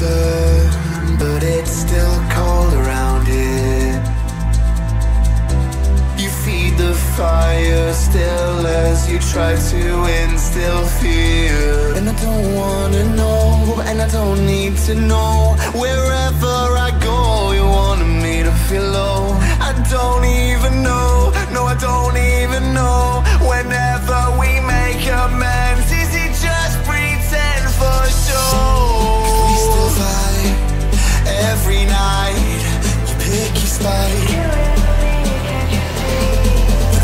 but it's still cold around here. You feed the fire still as you try to instill fear. And I don't wanna know, and I don't need to know. Wherever I go, you me to feel low. I don't even know, no, I don't even know. Whenever.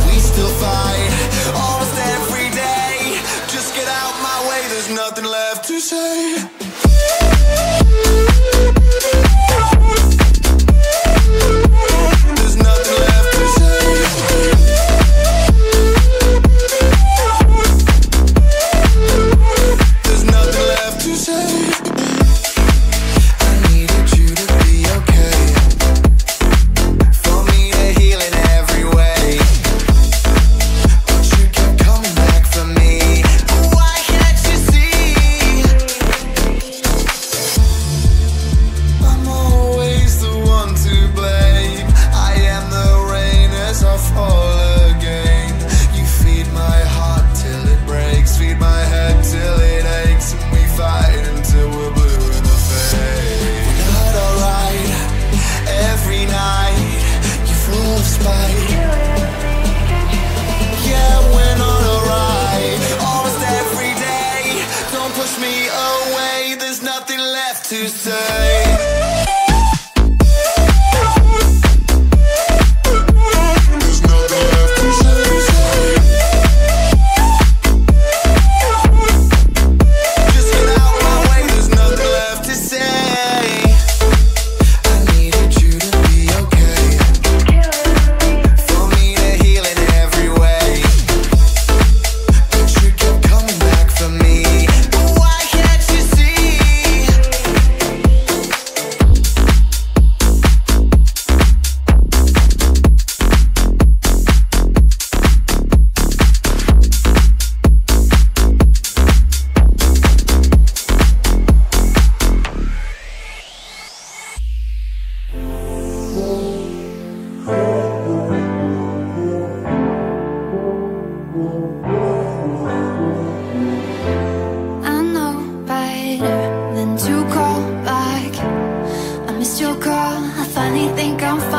We still fight. Almost every day. Just get out my way. There's nothing left to say. to say. finally think I'm fine.